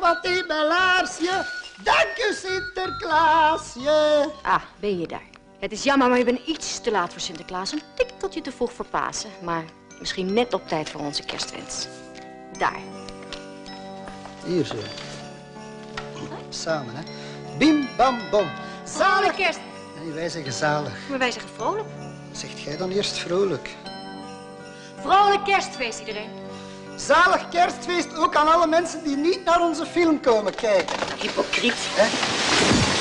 wat in mijn laarsje. Dank u, Sinterklaasje. Ah, ben je daar? Het is jammer, maar je bent iets te laat voor Sinterklaas. Een tikkeltje te vroeg voor Pasen. Maar misschien net op tijd voor onze kerstwens. Daar. Hier zo. Samen, hè. Bim, bam, bom. Zalig kerst. Nee, wij zeggen zalig. Maar wij zeggen vrolijk. Zegt jij dan eerst vrolijk? Vrolijk kerstfeest iedereen. Zalig kerstfeest ook aan alle mensen die niet naar onze film komen kijken. Hypocriet. Hè?